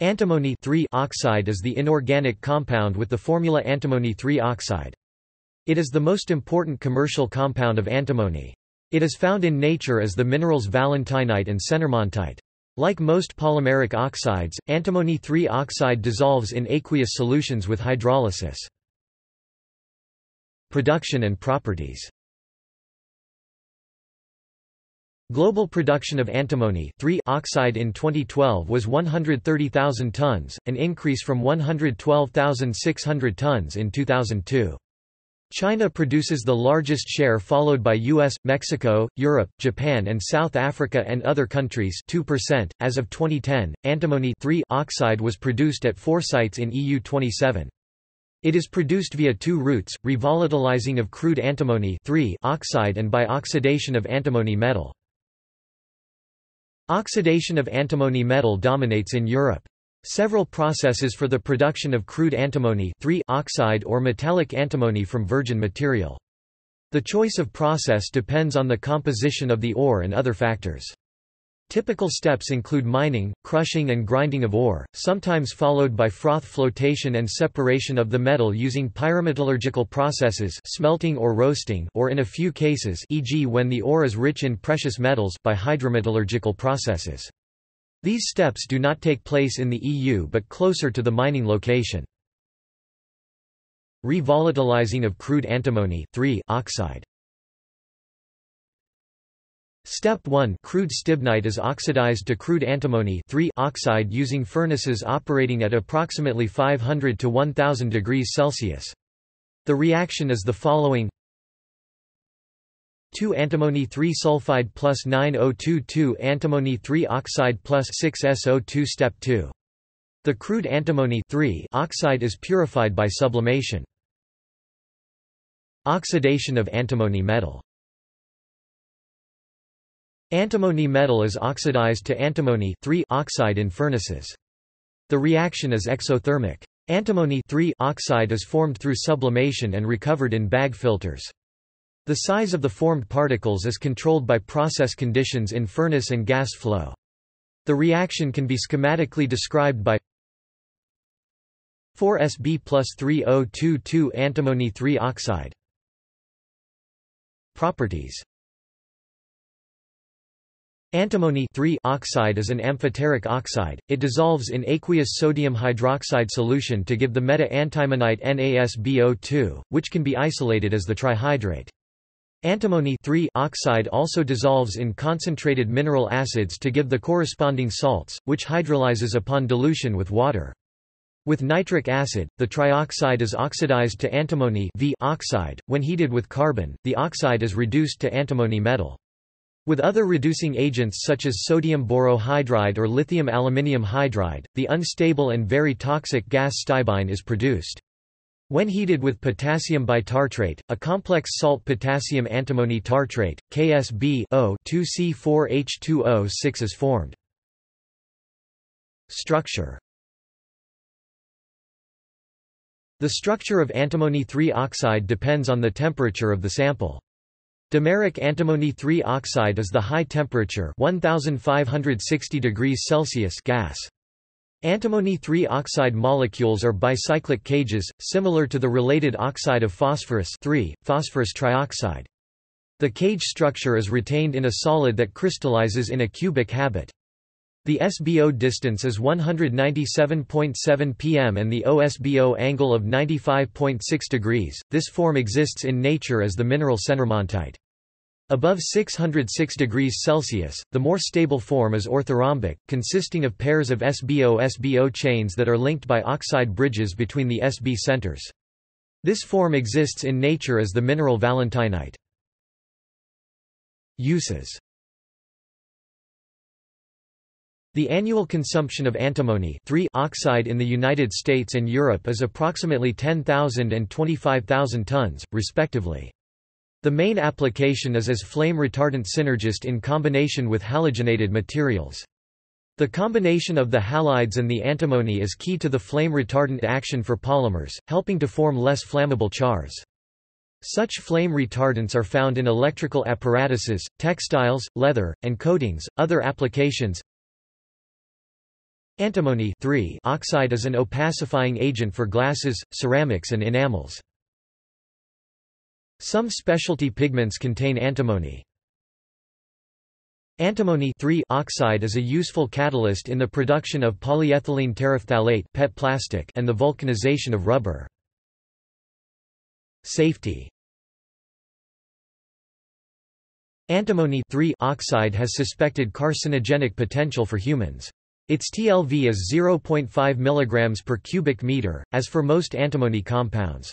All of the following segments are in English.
Antimony oxide is the inorganic compound with the formula antimony 3 oxide. It is the most important commercial compound of antimony. It is found in nature as the minerals valentinite and senarmontite. Like most polymeric oxides, antimony 3 oxide dissolves in aqueous solutions with hydrolysis. Production and properties Global production of antimony oxide in 2012 was 130,000 tons, an increase from 112,600 tons in 2002. China produces the largest share followed by US, Mexico, Europe, Japan and South Africa and other countries 2%. As of 2010, antimony oxide was produced at four sites in EU 27. It is produced via two routes, revolatilizing of crude antimony oxide and by oxidation of antimony metal. Oxidation of antimony metal dominates in Europe. Several processes for the production of crude antimony oxide or metallic antimony from virgin material. The choice of process depends on the composition of the ore and other factors. Typical steps include mining, crushing and grinding of ore, sometimes followed by froth flotation and separation of the metal using pyrometallurgical processes smelting or roasting or in a few cases e.g. when the ore is rich in precious metals by hydrometallurgical processes. These steps do not take place in the EU but closer to the mining location. Revolatilizing of crude antimony oxide Step 1 crude stibnite is oxidized to crude antimony oxide using furnaces operating at approximately 500 to 1000 degrees Celsius. The reaction is the following 2 antimony 3 sulfide plus 9022 antimony 3 oxide plus 6 SO2 Step 2. The crude antimony oxide is purified by sublimation. Oxidation of antimony metal Antimony metal is oxidized to antimony oxide in furnaces. The reaction is exothermic. Antimony oxide is formed through sublimation and recovered in bag filters. The size of the formed particles is controlled by process conditions in furnace and gas flow. The reaction can be schematically described by 4Sb plus 3022 antimony 3 oxide. Properties Antimony oxide is an amphoteric oxide, it dissolves in aqueous sodium hydroxide solution to give the meta-antimonite NaSbO2, which can be isolated as the trihydrate. Antimony oxide also dissolves in concentrated mineral acids to give the corresponding salts, which hydrolyzes upon dilution with water. With nitric acid, the trioxide is oxidized to antimony oxide. When heated with carbon, the oxide is reduced to antimony metal. With other reducing agents such as sodium borohydride or lithium aluminium hydride, the unstable and very toxic gas stibine is produced. When heated with potassium bitartrate, a complex salt potassium antimony tartrate, KSB 2C4H2O6 is formed. Structure The structure of antimony 3 oxide depends on the temperature of the sample. Dimeric antimony 3 oxide is the high temperature 1560 degrees Celsius gas. Antimony 3 oxide molecules are bicyclic cages, similar to the related oxide of phosphorus 3, phosphorus trioxide. The cage structure is retained in a solid that crystallizes in a cubic habit. The SBO distance is 197.7 pm and the OSBO angle of 95.6 degrees. This form exists in nature as the mineral senarmontite. Above 606 degrees Celsius, the more stable form is orthorhombic, consisting of pairs of SBO-SBO chains that are linked by oxide bridges between the SB centers. This form exists in nature as the mineral valentinite. Uses the annual consumption of antimony oxide in the United States and Europe is approximately 10,000 and 25,000 tons, respectively. The main application is as flame retardant synergist in combination with halogenated materials. The combination of the halides and the antimony is key to the flame retardant action for polymers, helping to form less flammable chars. Such flame retardants are found in electrical apparatuses, textiles, leather, and coatings. Other applications Antimony oxide is an opacifying agent for glasses, ceramics and enamels. Some specialty pigments contain antimony. Antimony oxide is a useful catalyst in the production of polyethylene terephthalate PET plastic and the vulcanization of rubber. Safety Antimony oxide has suspected carcinogenic potential for humans. Its TLV is 0.5 mg per cubic meter, as for most antimony compounds.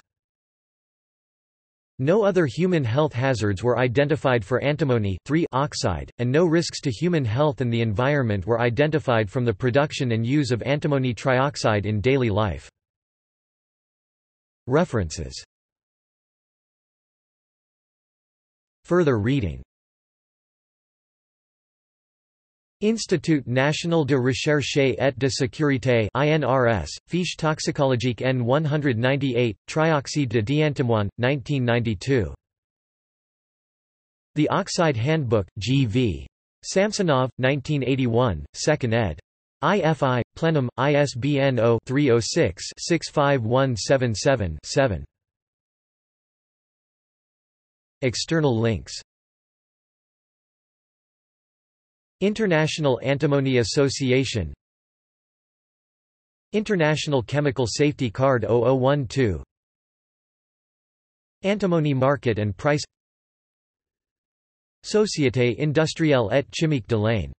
No other human health hazards were identified for antimony oxide, and no risks to human health and the environment were identified from the production and use of antimony trioxide in daily life. References Further reading Institut National de Recherche et de Sécurité INRS, Fiche toxicologique N198, Trioxide de diantimoine, 1992. The Oxide Handbook, G.V. Samsonov, 1981, 2nd ed. IFI, Plenum, ISBN 0-306-65177-7. External links International Antimony Association International Chemical Safety Card 0012 Antimony Market and Price Société Industrielle et Chimique de l'Ain